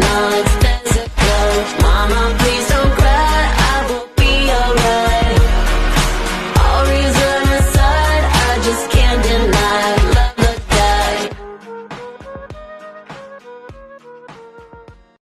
know it's physical. Mama.